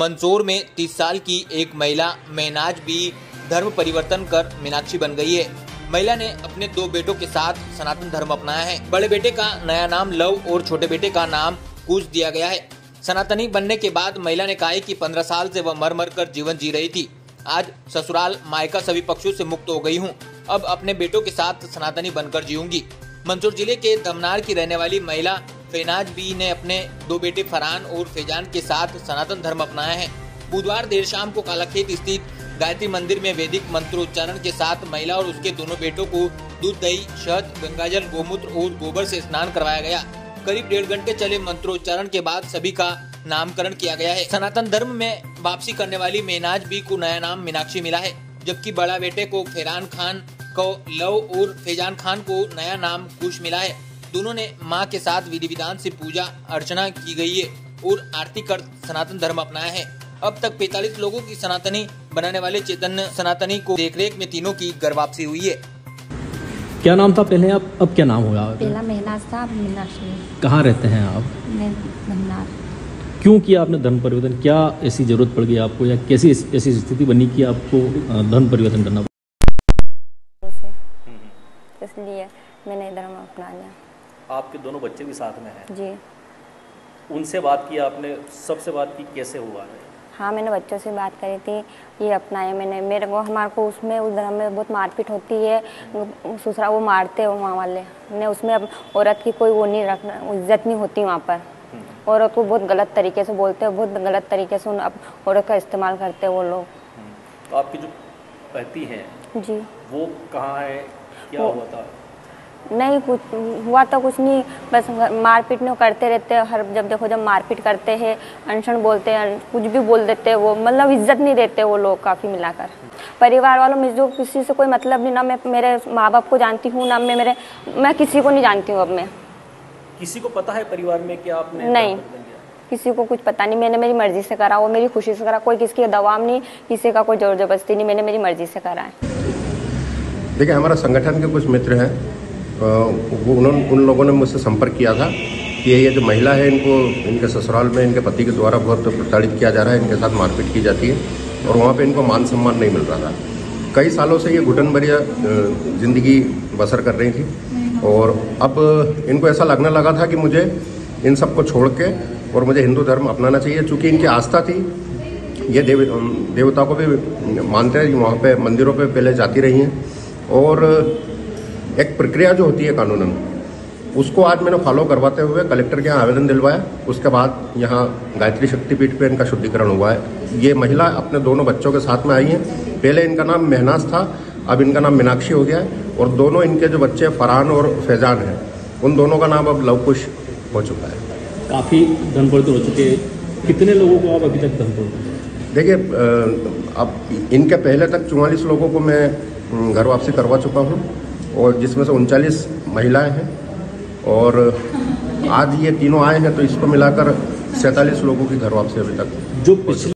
मंदसौर में 30 साल की एक महिला मेहनाज भी धर्म परिवर्तन कर मीनाक्षी बन गई है। महिला ने अपने दो बेटों के साथ सनातन धर्म अपनाया है। बड़े बेटे का नया नाम लव और छोटे बेटे का नाम कुछ दिया गया है। सनातनी बनने के बाद महिला ने कहा कि 15 साल से वह मर मर कर जीवन जी रही थी। आज ससुराल मायका सभी पक्षों से मुक्त हो गई हूँ। अब अपने बेटों के साथ सनातनी बनकर जीऊँगी। मंदसौर ज़िले के दमनार की रहने वाली महिला फेनाज बी ने अपने दो बेटे फरहान और फैजान के साथ सनातन धर्म अपनाया है। बुधवार देर शाम को कालाखेत स्थित गायत्री मंदिर में वैदिक मंत्रोच्चारण के साथ महिला और उसके दोनों बेटों को दूध, दही, शहद, गंगाजल, गोमूत्र और गोबर से स्नान करवाया गया। करीब डेढ़ घंटे चले मंत्रोच्चारण के बाद सभी का नामकरण किया गया है। सनातन धर्म में वापसी करने वाली मेनाज बी को नया नाम मीनाक्षी मिला है, जबकि बड़ा बेटे को फेरान खान, को लव और फैजान खान को नया नाम कुश मिला है। दोनों ने माँ के साथ विधि विधान से पूजा अर्चना की गई है और आरती कर सनातन धर्म अपनाया है। अब तक 45 लोगों की सनातनी बनाने वाले चैतन्य सनातनी को देखरेख में तीनों की घर वापसी हुई है। क्या नाम था पहले आप? अब क्या नाम होगा? पहला मेहनाज था मीनाक्षी कहाँ रहते हैं आप? मैं क्यों किया आपने धर्म परिवर्तन? क्या ऐसी ज़रूरत पड़ गई आपको या कैसी ऐसी स्थिति बनी कि आपको धर्म परिवर्तन करना पड़ा? इसलिए मैंने धर्म अपना लिया। आपके दोनों बच्चे भी साथ में हैं। जी। उनसे बात की आपने सबसे बात की कैसे हुआ? है हाँ मैंने बच्चों से बात करी थी ये अपनाया मैंने मेरे को हमारे को उसमें उस धर्म में बहुत मारपीट होती है दूसरा वो मारते हैं वहाँ वाले ने उसमें अब औरत की कोई वो नहीं रखना इज़्ज़त नहीं होती वहाँ पर। औरत को बहुत गलत तरीके से बोलते हैं बहुत गलत तरीके से उन अब औरत का इस्तेमाल करते हैं वो लोग। तो आपकी जो पति हैं जी। वो कहाँ है? क्या हुआ था? नहीं कुछ हुआ तो कुछ नहीं बस मारपीट नहीं करते रहते हैं। हर जब देखो जब मारपीट करते हैं अनशन बोलते हैं कुछ भी बोल देते हैं वो मतलब इज़्ज़त नहीं देते वो लोग काफ़ी मिलाकर। परिवार वालों में जो किसी से कोई मतलब नहीं ना मैं मेरे माँ बाप को जानती हूँ ना मैं मेरे मैं किसी को नहीं जानती हूँ अब मैं। किसी को पता है परिवार में कि आपने नहीं। किसी को कुछ पता नहीं मैंने मेरी मर्ज़ी से करा वो मेरी खुशी से करा कोई किसी का दबाव नहीं किसी का कोई ज़ोर ज़बरदस्ती नहीं मैंने मेरी मर्ज़ी से करा है। देखिए हमारा संगठन के कुछ मित्र हैं उन्होंने उन लोगों ने मुझसे संपर्क किया था कि ये जो महिला है, इनको इनके ससुराल में, इनके पति के द्वारा बहुत प्रताड़ित किया जा रहा है, इनके साथ मारपीट की जाती है और वहाँ पे इनको मान सम्मान नहीं मिल रहा था। कई सालों से ये घुटन भरिया ज़िंदगी बसर कर रही थी और अब इनको ऐसा लगने लगा था कि मुझे इन सबको छोड़ के और मुझे हिंदू धर्म अपनाना चाहिए। चूँकि इनकी आस्था थी, ये देव देवता को भी मानते हैं वहाँ पे मंदिरों पे पहले जाती रही हैं और एक प्रक्रिया जो होती है कानूनन उसको आज मैंने फॉलो करवाते हुए कलेक्टर के यहाँ आवेदन दिलवाया। उसके बाद यहाँ गायत्री शक्तिपीठ पे इनका शुद्धिकरण हुआ है। ये महिला अपने दोनों बच्चों के साथ में आई हैं। पहले इनका नाम मेहनाज था अब इनका नाम मीनाक्षी हो गया है और दोनों इनके जो बच्चे फरहान और फैजान हैं उन दोनों का नाम अब लवकुश हो चुका है। काफ़ी धर्म परिवर्तन हो चुके कितने लोगों को आप अभी तक परिवर्तन देखिए अब इनके पहले तक चौवालीस लोगों को मैं घर वापसी करवा चुका हूँ। और जिसमें से उनचालीस महिलाएँ हैं। और आज ये तीनों आए हैं तो इसको मिलाकर सैंतालीस लोगों की घर वापसी अभी तक। जो पिछले